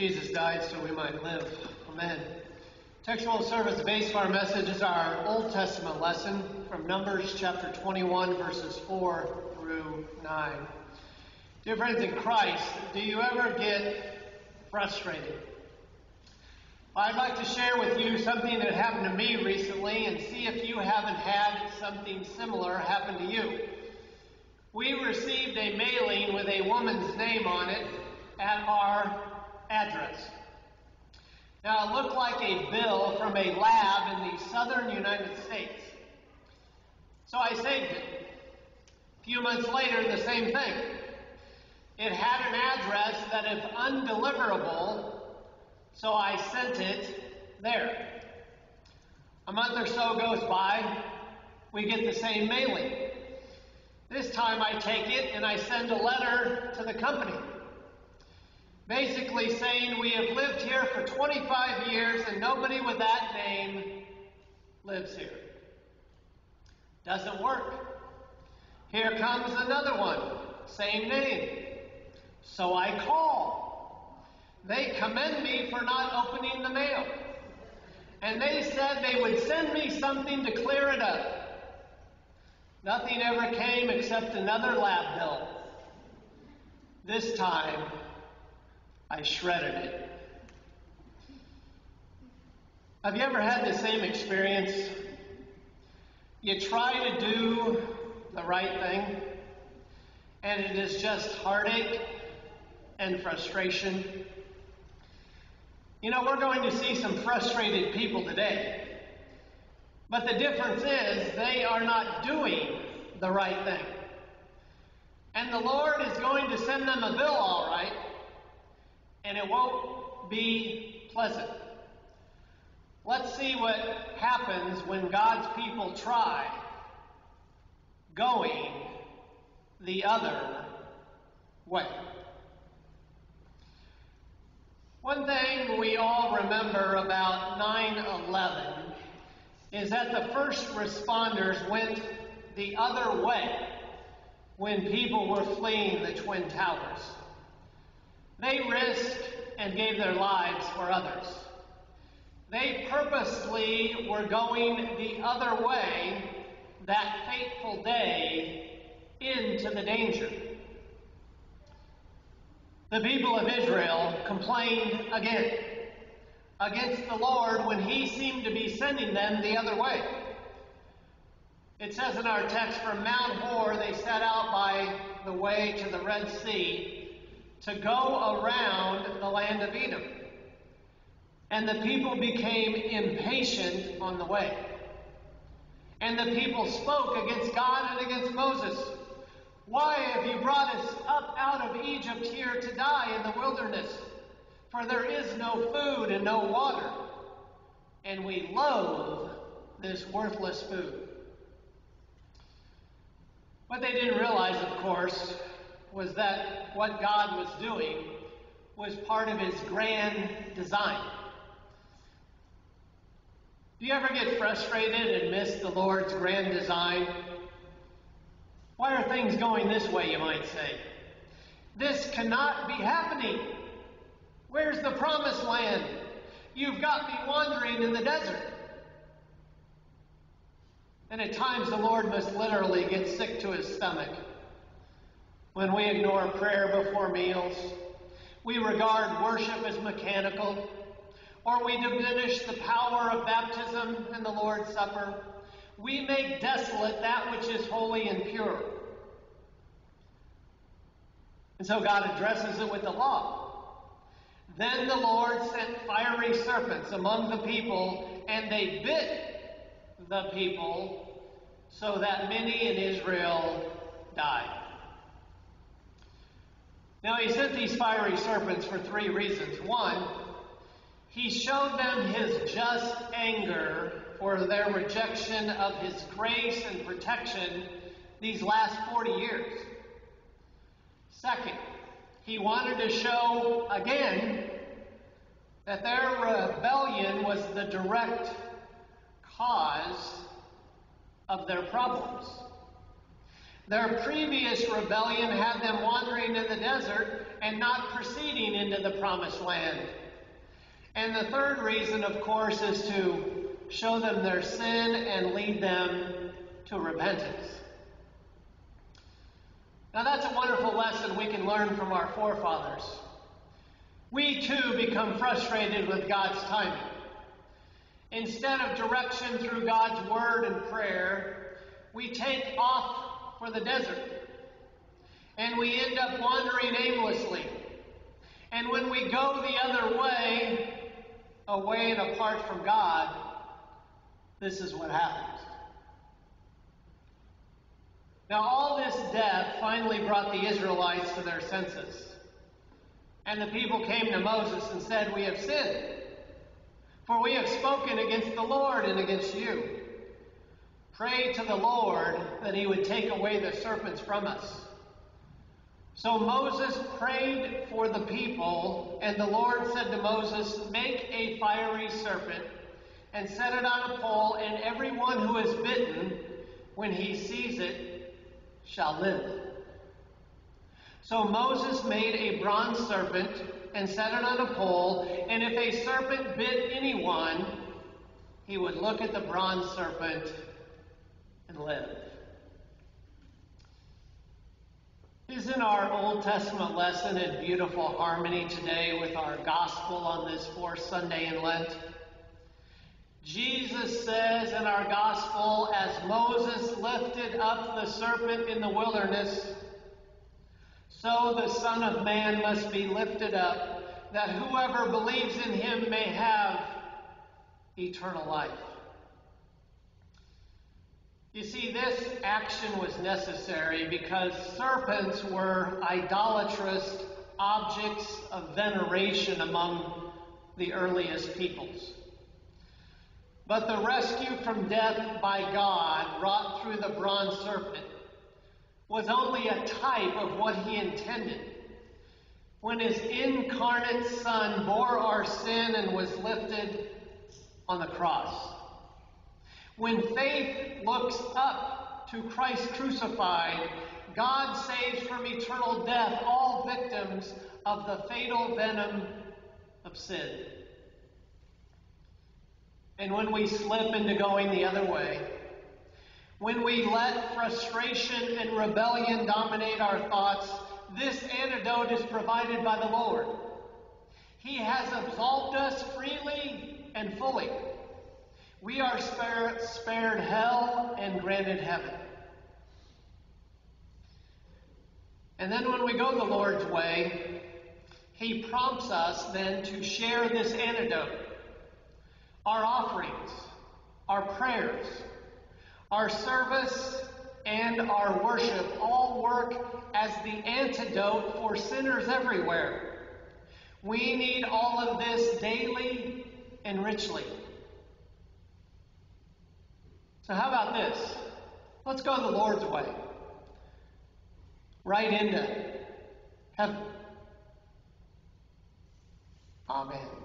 Jesus died so we might live. Amen. Textual service base of our message is our Old Testament lesson from Numbers chapter 21, verses 4 through 9. Dear friends in Christ, do you ever get frustrated? I'd like to share with you something that happened to me recently and see if you haven't had something similar happen to you. We received a mailing with a woman's name on it at our address. Now, it looked like a bill from a lab in the southern United States. So I saved it. A few months later, the same thing. It had an address that if undeliverable, so I sent it there. A month or so goes by, we get the same mailing. This time I take it and I send a letter to the company basically saying we have lived here for 25 years and nobody with that name lives here. Doesn't work. Here comes another one, same name. So I call. They commend me for not opening the mail. And they said they would send me something to clear it up. Nothing ever came except another lab bill. This time, I shredded it. Have you ever had the same experience? You try to do the right thing, and it is just heartache and frustration. You know, we're going to see some frustrated people today. But the difference is they are not doing the right thing. And the Lord is going to send them a bill, all right, and it won't be pleasant. Let's see what happens when God's people try going the other way. One thing we all remember about 9 11 is that the first responders went the other way when people were fleeing the Twin Towers. They risked and gave their lives for others. They purposely were going the other way that fateful day into the danger. The people of Israel complained again against the Lord when he seemed to be sending them the other way. It says in our text from Mount Hor, they set out by the way to the Red Sea to go around the land of Edom. And the people became impatient on the way. And the people spoke against God and against Moses. Why have you brought us up out of Egypt here to die in the wilderness? For there is no food and no water. And we loathe this worthless food. What they didn't realize, of course, was that what God was doing was part of his grand design. Do you ever get frustrated and miss the Lord's grand design? Why are things going this way, you might say? This cannot be happening. Where's the promised land? You've got me wandering in the desert. And at times the Lord must literally get sick to his stomach when we ignore prayer before meals, we regard worship as mechanical, or we diminish the power of baptism and the Lord's Supper, we make desolate that which is holy and pure. And so God addresses it with the law. Then the Lord sent fiery serpents among the people, and they bit the people, so that many in Israel died. Now, he sent these fiery serpents for three reasons. One, he showed them his just anger for their rejection of his grace and protection these last 40 years. Second, he wanted to show again that their rebellion was the direct cause of their problems. Their previous rebellion had them wandering in the desert and not proceeding into the promised land. And the third reason, of course, is to show them their sin and lead them to repentance. Now, that's a wonderful lesson we can learn from our forefathers. We too become frustrated with God's timing. Instead of direction through God's word and prayer, we take off for the desert. And we end up wandering aimlessly. And when we go the other way, away and apart from God, this is what happens. Now, all this death finally brought the Israelites to their senses. And the people came to Moses and said, We have sinned, for we have spoken against the Lord and against you. Pray to the Lord that he would take away the serpents from us. So Moses prayed for the people, and the Lord said to Moses, Make a fiery serpent and set it on a pole, and everyone who is bitten, when he sees it, shall live. So Moses made a bronze serpent and set it on a pole, and if a serpent bit anyone, he would look at the bronze serpent and live. Isn't our Old Testament lesson in beautiful harmony today with our gospel on this fourth Sunday in Lent? Jesus says in our gospel, as Moses lifted up the serpent in the wilderness, so the Son of Man must be lifted up, that whoever believes in him may have eternal life. You see, this action was necessary because serpents were idolatrous objects of veneration among the earliest peoples. But the rescue from death by God, wrought through the bronze serpent, was only a type of what he intended. When his incarnate Son bore our sin and was lifted on the cross. When faith looks up to Christ crucified, God saves from eternal death all victims of the fatal venom of sin. And when we slip into going the other way, when we let frustration and rebellion dominate our thoughts, this antidote is provided by the Lord. He has absolved us freely and fully. We are spared, spared hell and granted heaven. And then when we go the Lord's way, He prompts us then to share this antidote our offerings, our prayers, our service, and our worship all work as the antidote for sinners everywhere. We need all of this daily and richly. So, how about this? Let's go the Lord's way. Right into heaven. Amen.